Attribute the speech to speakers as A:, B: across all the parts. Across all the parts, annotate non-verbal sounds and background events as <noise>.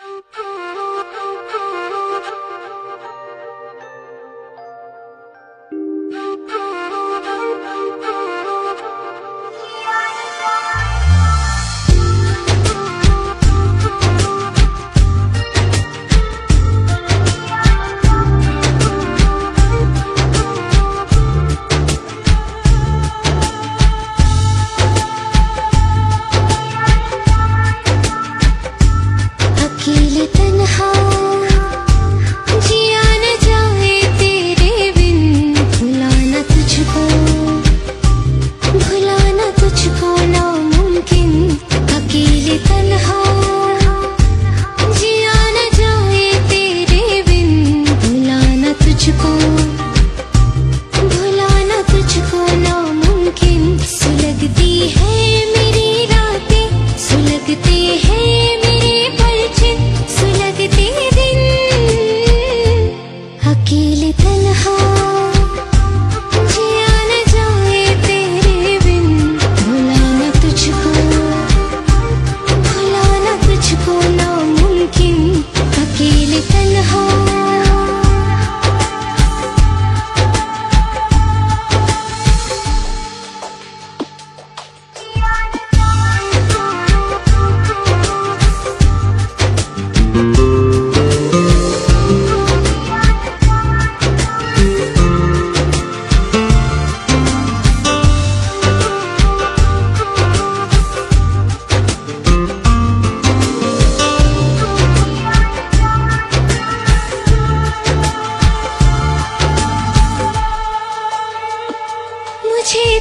A: Oh. <laughs> keeping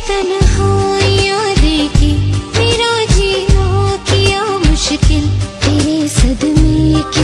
A: तन्हाइयाँ देखे मेरा जीना किया मुश्किल। तेरे सदमे की